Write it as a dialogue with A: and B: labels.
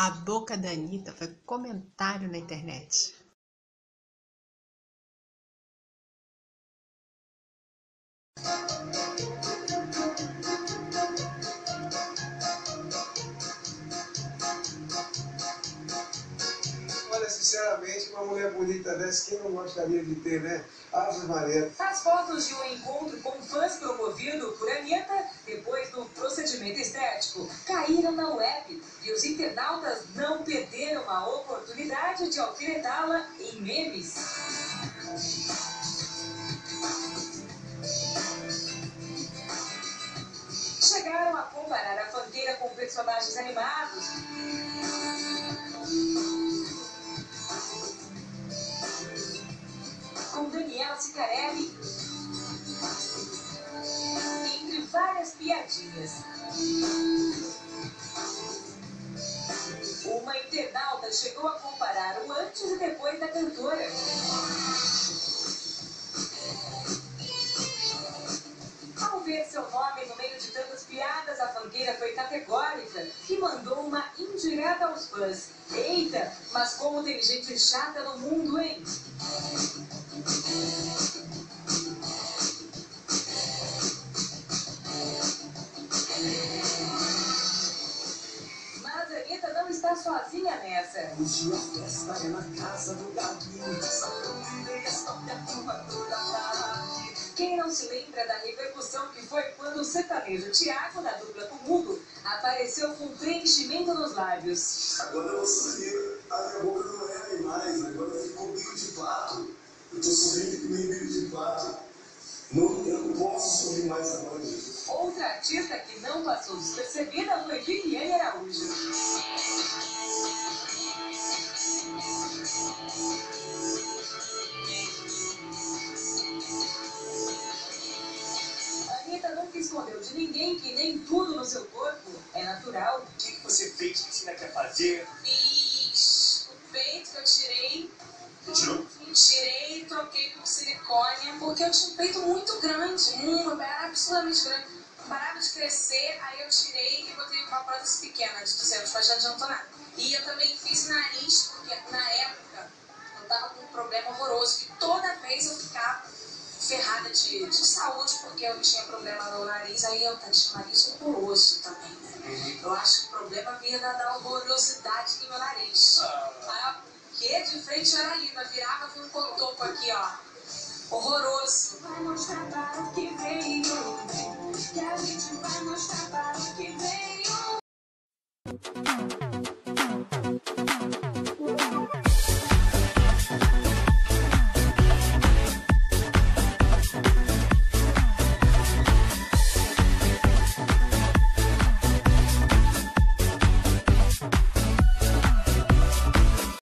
A: A boca da Anitta foi comentário na internet.
B: Olha, sinceramente, uma mulher bonita dessa, quem não gostaria de ter, né? Ave Maria.
C: As fotos de um encontro com fãs promovido por Anitta depois do procedimento estético caíram na web e os internautas não perderam a oportunidade de alfinetá-la em memes. Chegaram a comparar a fanqueira com personagens animados. Com Daniela Sicarelli. Entre várias piadinhas. Internauta chegou a comparar o antes e depois da cantora. Ao ver seu nome no meio de tantas piadas, a fanqueira foi categórica e mandou uma indireta aos fãs. Eita, mas como tem gente chata no mundo, hein? Sozinha nessa.
D: Hoje a festa é na casa do Gabi. Toda pra
C: Quem não se lembra da repercussão que foi quando o sertanejo Tiago, da dupla Tumudo, apareceu com preenchimento nos lábios.
D: Agora eu vou sorrir. A minha boca não é mais. Agora ficou bico de pato. Eu tô sorrindo que nem bico de pato. Não, eu não posso sorrir mais agora, gente.
C: Outra artista que não passou despercebida foi Viviane Araújo. Anitta nunca escondeu de ninguém que nem tudo no seu corpo é natural.
E: O que, que você fez? O que você ainda quer fazer?
F: Fiz porque eu tinha um peito muito grande, muito, era absurdamente grande. Parava de crescer, aí eu tirei e botei uma prótese pequena de 200, mas não adiantou nada. E eu também fiz nariz, porque na época eu tava com um problema horroroso, que toda vez eu ficava ferrada de, de saúde, porque eu tinha problema no nariz, aí eu tinha um nariz horroroso também, né? Eu acho que o problema vinha da, da horrorosidade do meu nariz. Aí, ó, que de frente era linda, virava vi um cotoco aqui, ó. Horroroso.
G: vai mostrar para o que veio. Que a gente vai mostrar para o que veio.